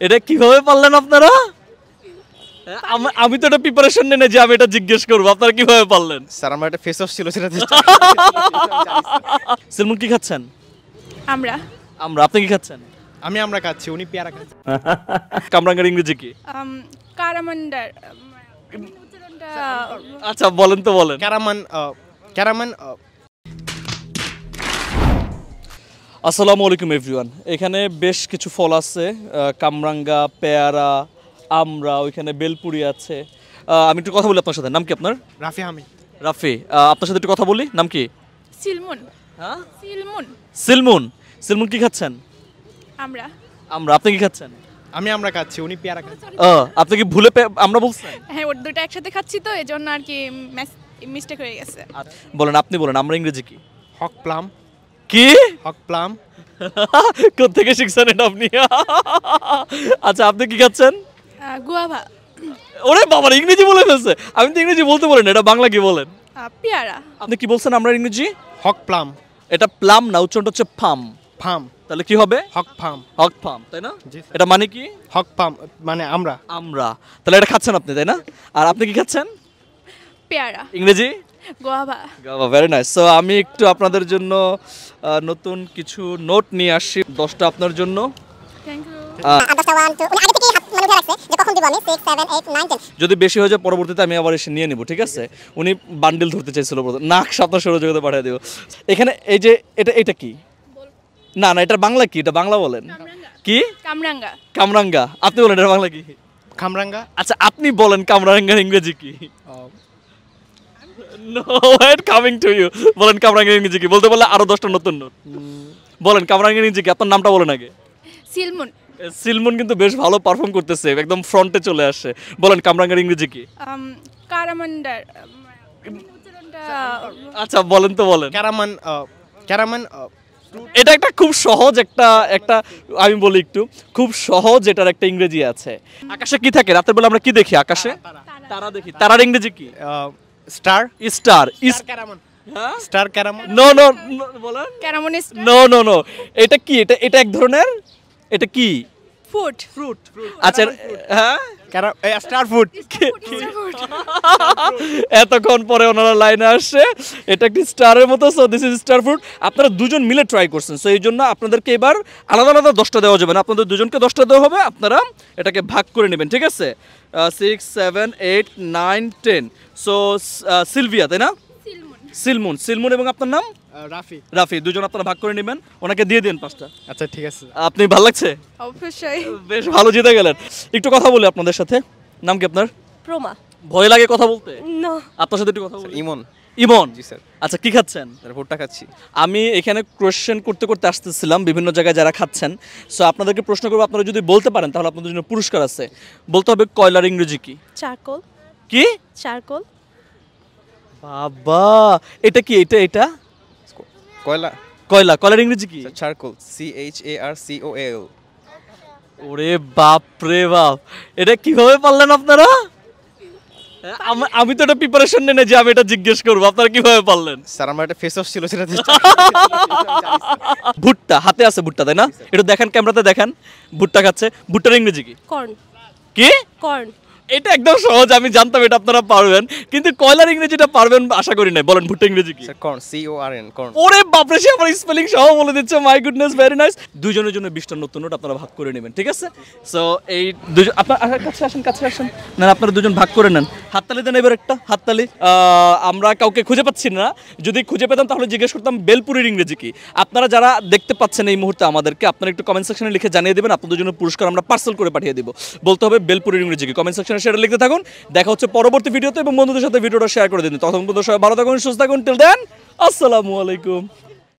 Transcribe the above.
এটা কীভাবে পারলেন আপনারা? আমি তো এটা প্রিপারেশন নেই না যে আমি এটা জিজ্ঞেস করব। আপনারা কীভাবে পারলেন? স্যার আমার একটা ফেস ওয়াশ ছিল সেটা সেলমন কি খাচ্ছেন? আমরা। আমরা আপনি কি খাচ্ছেন? আমি আমরা খাচ্ছি উনি পেয়ারা খাচ্ছেন কামরাঙ্গার ইংরেজি কি? কারামান্ডার আচ্ছা বলেন তো বলেন। ক্যারামান আহ, ক্যারামান আসসালামু আলাইকুম এভরিওয়ান এখানে বেশ কিছু ফল আছে কামরাঙ্গা পেয়ারা আমরা ওইখানে বেলপুরি আছে। আমি একটু কথা বলি আপনার সাথে। নাম কি আপনার? রাফি আমি রাফি। আপনার সাথে একটু কথা বলি। নাম কি? সিলমুন। হ্যাঁ? সিলমুন। সিলমুন। সিলমুন কি খাচ্ছেন? আমরা আমরা আপনি কি খাচ্ছেন? আমি আমরা খাচ্ছি উনি পেয়ারা খাচ্ছেন। ও আপনি কি ভুলে আমরা বলছেন? হ্যাঁ ওর দুটো একসাথে খাচ্ছি তো এই জন্য আর কি মিস্টেক হয়ে গেছে। বলেন আপনি বলেন আমরা ইংরেজি কি? Hog plum. কি? Hog plum. কোথেকে শিখছেন এটা আপনি? আচ্ছা আপনি কি খাচ্ছেন? গুয়াভা ওরে বাবার ইংরেজি বলে ফেলছে। আমি তো ইংরেজি বলতে বলেন এটা বাংলা কি বলেন? পেয়ারা। আপনি কি বলছেন আমরা ইংরেজি? হক প্লাম। এটা প্লাম না উচ্চারণটা হচ্ছে ফার্ম ফার্ম তাহলে কি হবে? হক ফার্ম হক ফার্ম তাই না? এটা মানে কি? হক ফার্ম মানে আমরা। আমরা। তাহলে এটা খাচ্ছেন আপনি তাই না? আর আপনি কি খাচ্ছেন? পেয়ারা। ইংরেজি? গোয়াভা ভেরি নাইস সো আমি একটু আপনাদের জন্য নতুন কিছু নোট নিয়ে আসছি দশটা আপনার জন্য। যদি বেশি হয়ে যায় পরবর্তীতে আমি আবার এসে নিয়ে নিব ঠিক আছে? উনি বান্ডিল ধরতে চাইছিল নাক আপনার সৌরজগতে পাঠিয়ে দেবো। এখানে এই যে এটা এটা কি? না না এটা বাংলা কি? এটা বাংলা বলেন। কি? কামরাঙ্গা। কামরাঙ্গা। আপনি বলেন এটা বাংলা কি? কামরাঙ্গা? আচ্ছা আপনি বলেন কামরাঙ্গার ইংরেজি কি? No wait coming to you বলেন কামরাঙ্গার ইংরেজি কি? বলতে বললে আরও দশটা নতুন নোট বলেন কামরাঙ্গার ইংরেজি কি? আপনার নামটা বলেন আগে। সিলমুন। সিলমন কিন্তু বেশ ভালো পারফর্ম করতেছে একদম ফ্রন্টে চলে আসে। বলেন কামরাঙ্গার ইংরেজি কি? কারামান্ডার আচ্ছা বলেন তো বলেন। ক্যারামান আহ, এটা একটা খুব সহজ একটা একটা আমি বলি একটু খুব সহজ এটার একটা ইংরেজি আছে। আকাশে কি থাকে? রাতের বেলা আমরা কি দেখি আকাশে? তারা। দেখি। তারার ইংরেজি কি? স্টার? স্টার ইস ক্যারামান। স্টার ক্যারামান? নো নো বলেন। ক্যারামনিস নো নো নো এটা কি? এটা এটা এক ধরনের? এটা কি? ফুড ফ্রুট আচ্ছা হ্যাঁ? স্টার ফুড এতক্ষণ পরে ওনারা লাইনে আসছে। এটা একটি স্টারের মতো so this is star fruit আপনারা দুজন মিলে ট্রাই করছেন সো এই জন্য আপনাদেরকে এবার আলাদা আলাদা দশটা দেওয়া যাবে না। আপনাদের দুজনকে দশটা দেওয়া হবে আপনারা এটাকে ভাগ করে নেবেন ঠিক আছে? Six seven eight nine ten so Sylvia তাই না? সিলমুন সিলমুন এবং আপনার নাম? রাফি। রাফি দুজন আপনারা ভাগ করে নেবেন। ওনাকে দিয়ে দিন পাঁচটা। আচ্ছা ঠিক আছে। আপনি ভালো লাগছে? অবশ্যই। বেশ ভালো জিতে গেলেন। একটু কথা বলি আপনাদের সাথে। নাম কি আপনার? প্রমা। ভয় লাগে কথা বলতে? না। আপনার সাথে একটু কথা বলি। ইমন। ইমন? জি স্যার। আচ্ছা কি খাচ্ছেন? ভুট্টা খাচ্ছি। আমি এখানে কোয়েশ্চেন করতে করতে আসতেছিলাম বিভিন্ন জায়গায় যারা খাচ্ছেন। সো আপনাদেরকে প্রশ্ন করব আপনারা যদি বলতে পারেন তাহলে আপনাদের জন্য পুরস্কার আছে। বলতে হবে কয়লার ইংরেজি কি? চারকোল। কি? চারকোল। বাবা! এটা কি এটা এটা? কয়লা? কয়লা কয়লার ইংরেজি কি? Charcoal C H A R C O L ওরে বাপ রে বাপ এটা কীভাবে পারলেন আপনারা? আমি তো এটা প্রিপারেশন নেই যে আমি এটা জিজ্ঞেস করব আপনারা কীভাবে পারলেন? স্যার আমার একটা ফেস ওয়াশ ছিল সেটা ভুট্টা হাতে আছে ভুট্টা তাই না? একটু দেখেন ক্যামেরাতে দেখেন ভুট্টা খাচ্ছে। ভুট্টার ইংরেজি কি? কর্ন কি? কর্ন এটা একদম সহজ আমি জানতাম এটা আপনারা পারবেন। কিন্তু কয়লার ইংরেজিটা পারবেন আশা করি না বলেন ভুট্টা ইংরেজি কি? Corn C O R N corn ওরে বাপরে সে আমার স্পেলিং সহ বলে দিচ্ছে। মাই গুডনেস ভেরি নাইস দুজনের জন্য বিশটা নতুন নোট আপনারা ভাগ করে নেবেন ঠিক আছে? সো এই দুজন আপনার কাছে আসেন কাছে আসেন। না আপনারা দুজন ভাগ করে নেন। হাততালি দেন এবার একটা হাততালি। আহ, আমরা কাউকে খুঁজে পাচ্ছি না। যদি খুঁজে পেতাম তাহলে জিজ্ঞেস করতাম বেলপুরির ইংরেজি কি? আপনারা যারা দেখতে পাচ্ছেন এই মুহূর্তে আমাদেরকে আপনারা একটু কমেন্ট সেকশনে লিখে জানিয়ে দেবেন। আপনাদের জন্য পুরস্কার আমরা পার্সেল করে পাঠিয়ে দেবো। বলতে হবে বেলপুরির ইংরেজি কি? কমেন্ট সেকশনে সেটা লিখতে থাকুন। দেখা হচ্ছে পরবর্তী ভিডিওতে এবং বন্ধুদের সাথে ভিডিওটা শেয়ার করে দিন। তখন পর্যন্ত সবাই ভালো থাকুন, সুস্থ থাকুন। টিল দেন আসসালামু আলাইকুম।